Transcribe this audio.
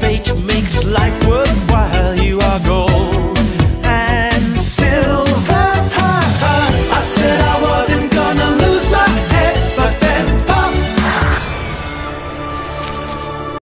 fake